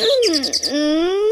嗯嗯。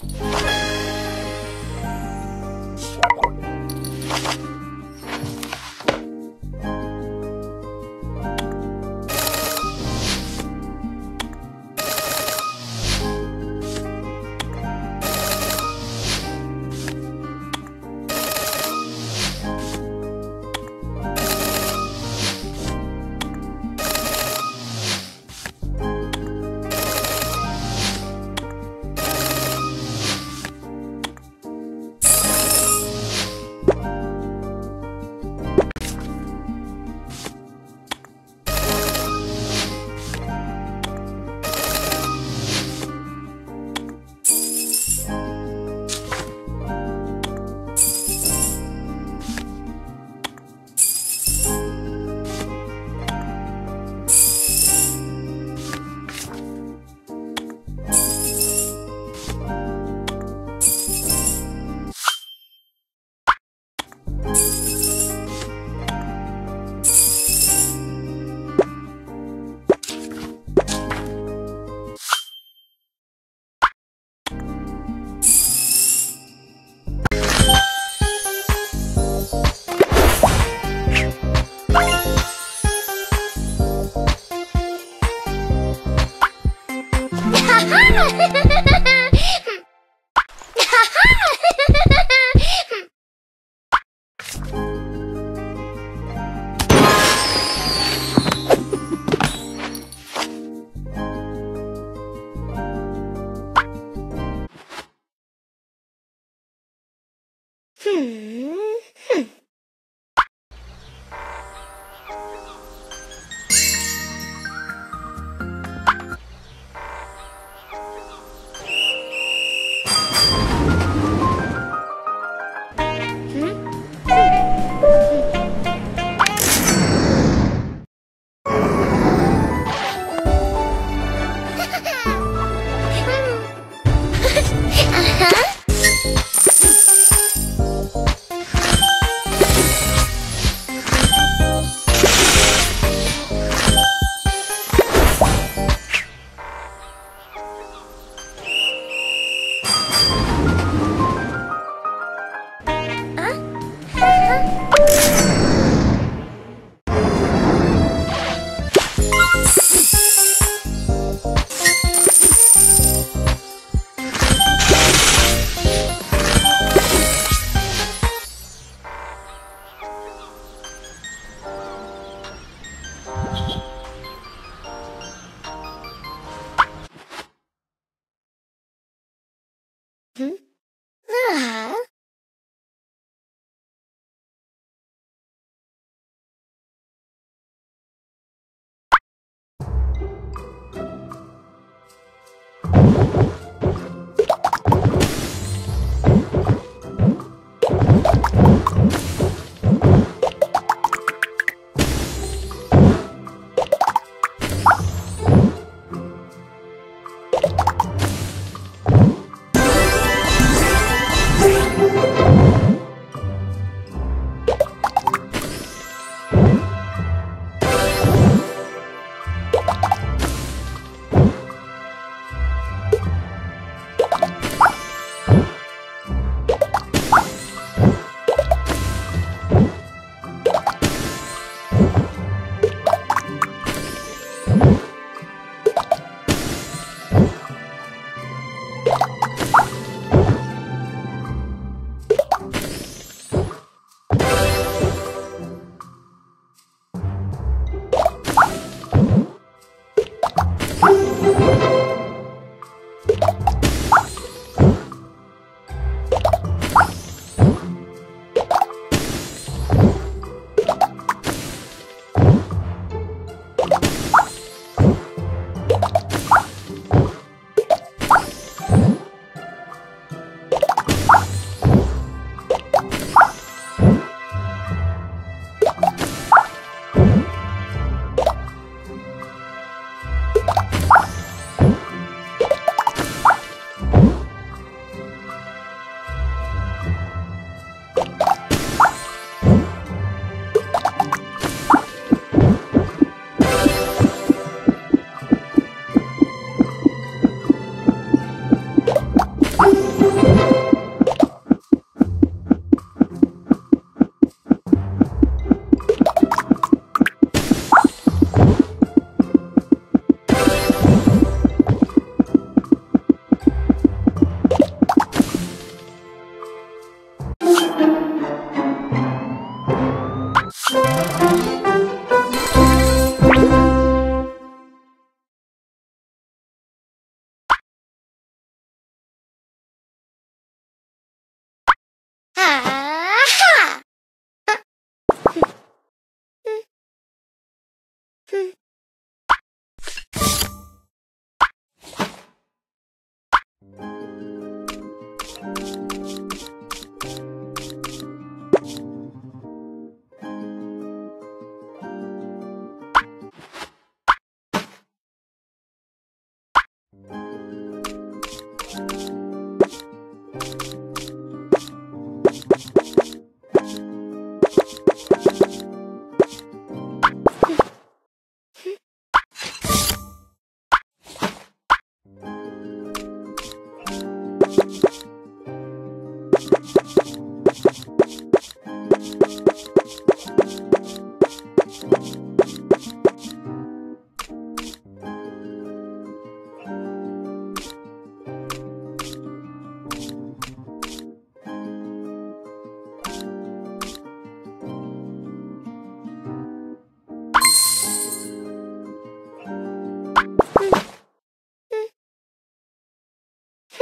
Bye. 嗯。